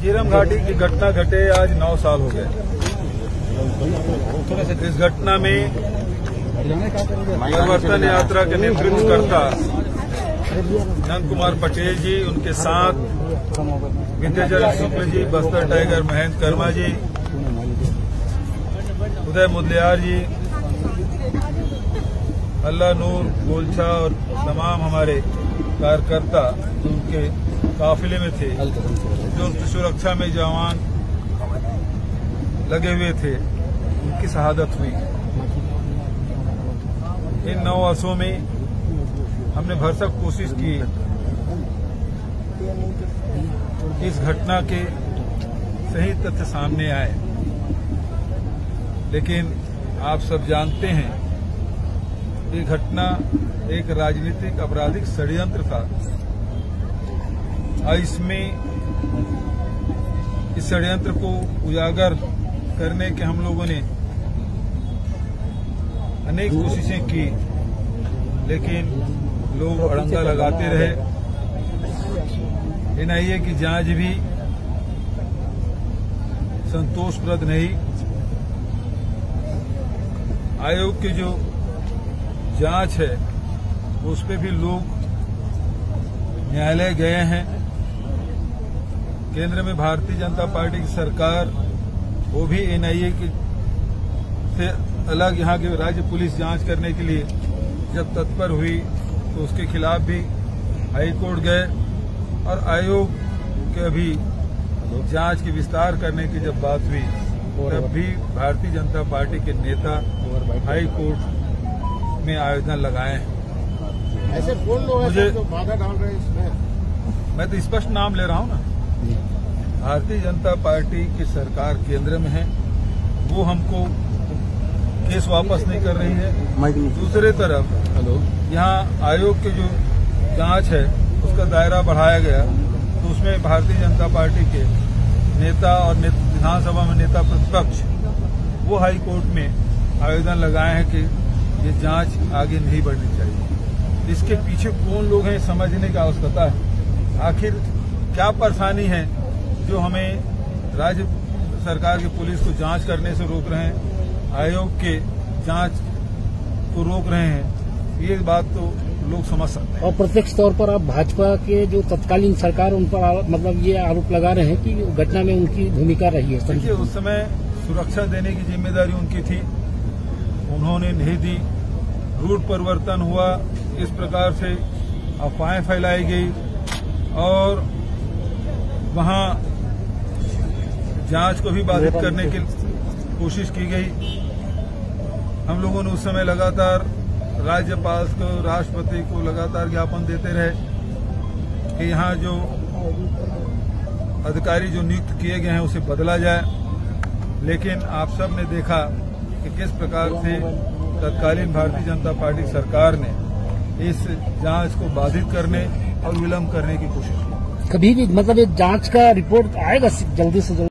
झीरम घाटी की घटना घटे, आज नौ साल हो गए। इस घटना में परिवर्तन यात्रा के नेतृत्व करता नंद कुमार पटेल जी, उनके साथ विद्याचरण शुक्ल जी, बस्तर टाइगर महेंद्र कर्मा जी, उदय मुदलियार जी, अल्लाह नूर गोलछा और तमाम हमारे कार्यकर्ता जो उनके काफिले में थे, जो सुरक्षा में जवान लगे हुए थे, उनकी शहादत हुई। इन नौ वर्षों में हमने भरसक कोशिश की इस घटना के सही तथ्य सामने आए। लेकिन आप सब जानते हैं ये घटना एक राजनीतिक आपराधिक षड्यंत्र था। और इसमें इस षड्यंत्र को उजागर करने के हम लोगों ने अनेक कोशिशें की लेकिन लोग अड़ंगा लगाते रहे। एनआईए की जाँच भी संतोषप्रद नहीं। आयोग के जो जाँच है उस पर भी लोग न्यायालय गए हैं। केंद्र में भारतीय जनता पार्टी की सरकार वो भी एनआईए की से अलग यहाँ की राज्य पुलिस जाँच करने के लिए जब तत्पर हुई तो उसके खिलाफ भी हाई कोर्ट गए और आयोग के अभी जाँच की विस्तार करने की जब बात हुई तब भी भारतीय जनता पार्टी के नेता हाई कोर्ट में आवेदन लगाए। हैं ऐसे कौन लोग हैं मुझे- जो बाधा डाल रहे हैं इसमें। मैं तो स्पष्ट नाम ले रहा हूँ ना। भारतीय जनता पार्टी की सरकार केंद्र में है। वो हमको केस वापस नहीं कर रही है। दूसरे तरफ़ हेलो। यहाँ आयोग की जो जाँच है उसका दायरा बढ़ाया गया। तो उसमें भारतीय जनता पार्टी के नेता और ने- विधानसभा में नेता प्रतिपक्ष वो हाईकोर्ट में आवेदन लगाए हैं कि ये जाँच आगे नहीं बढ़नी चाहिए। इसके पीछे कौन लोग हैं समझने की आवश्यकता है। आखिर क्या परेशानी है जो हमें राज्य सरकार की पुलिस को जाँच करने से रोक रहे हैं आयोग के जाँच को रोक रहे हैं ये बात तो लोग समझ सकते हैं। और प्रत्यक्ष तौर पर आप भाजपा के जो तत्कालीन सरकार उन पर मतलब ये आरोप लगा रहे हैं कि घटना में उनकी भूमिका रही है। देखिए उस समय सुरक्षा देने की ज़िम्मेदारी उनकी थी। उन्होंने नहीं दी रूट परिवर्तन हुआ, इस प्रकार से अफवाहें फैलाई गई और वहाँ जाँच को भी बाधित करने की कोशिश की गई। हम लोगों ने उस समय लगातार राज्यपाल को, राष्ट्रपति को लगातार ज्ञापन देते रहे कि यहाँ जो अधिकारी जो नियुक्त किए गए हैं उसे बदला जाए। लेकिन आप सबने देखा कि किस प्रकार से तत्कालीन भारतीय जनता पार्टी सरकार ने इस जाँच को बाधित करने और विलंब करने की कोशिश की। कभी भी मतलब ये जाँच का रिपोर्ट आएगा जल्दी से जल्दी?